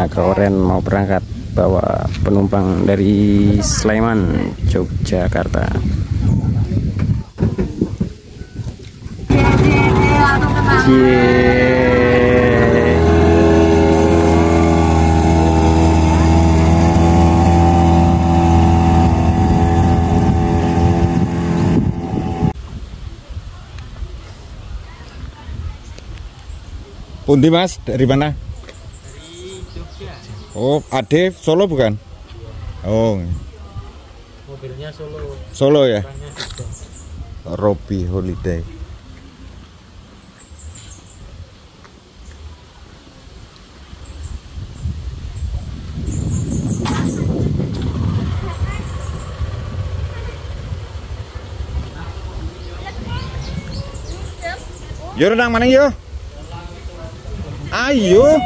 Nah, ke Oren mau berangkat bawa penumpang dari Sleman, Yogyakarta. Cie. Pundi mas, dari mana? Oh, Ade Solo bukan? Oh, mobilnya Solo Solo ya? Robi Holiday. Yo renang mana yo? Ayo.